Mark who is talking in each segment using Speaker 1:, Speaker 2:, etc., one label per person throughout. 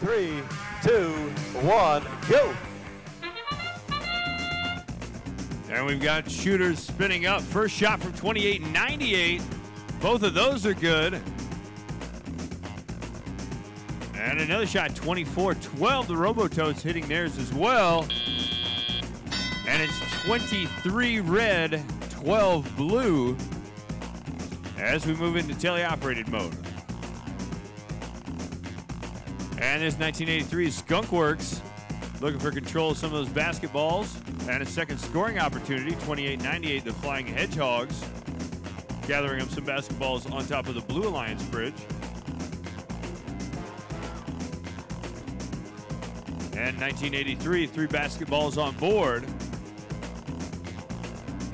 Speaker 1: three, two, one, go.
Speaker 2: And we've got shooters spinning up. First shot from 28 98. Both of those are good. And another shot, 24 12. The Robototes hitting theirs as well. And it's 23 red, 12 blue as we move into teleoperated mode. And there's 1983 Skunkworks looking for control of some of those basketballs and a second scoring opportunity. 28-98, the Flying Hedgehogs gathering up some basketballs on top of the Blue Alliance Bridge. And 1983, three basketballs on board.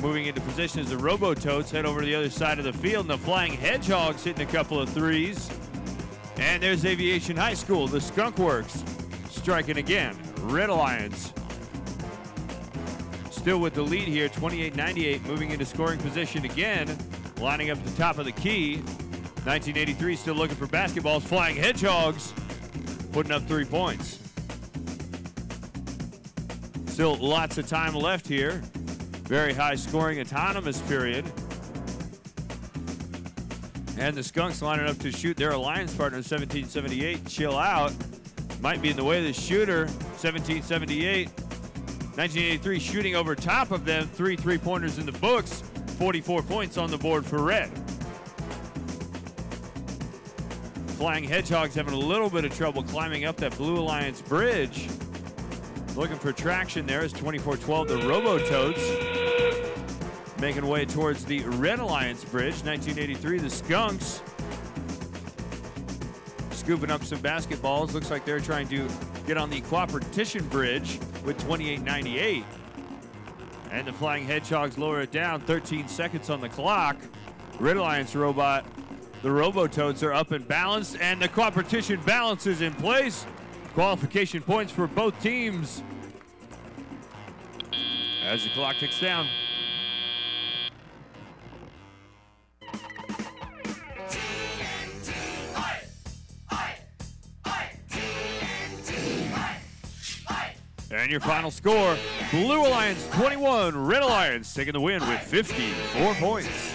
Speaker 2: Moving into position as the Robototes head over to the other side of the field, and the Flying Hedgehogs hitting a couple of threes. And there's Aviation High School, the Skunk Works, striking again. Red Alliance still with the lead here, 28-98, moving into scoring position again, lining up at the top of the key. 1983 still looking for basketballs. Flying Hedgehogs putting up three points. Still lots of time left here. Very high scoring autonomous period. And the Skunks lining up to shoot their alliance partner 1778. Chill out. Might be in the way of the shooter. 1778. 1983 shooting over top of them. Three three pointers in the books. 44 points on the board for red. Flying Hedgehogs having a little bit of trouble climbing up that Blue Alliance bridge. Looking for traction there is 24-12 the Robototes. Making way towards the Red Alliance Bridge. 1983 the Skunks. Scooping up some basketballs. Looks like they're trying to get on the Cooperation Bridge with 28-98. And the Flying Hedgehogs lower it down. 13 seconds on the clock. Red Alliance robot. The Robototes are up and balanced, and the Cooperation balance is in place. Qualification points for both teams. As the clock ticks down. And your final score Blue Alliance 21, Red Alliance taking the win with 54 points.